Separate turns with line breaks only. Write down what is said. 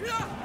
去啊！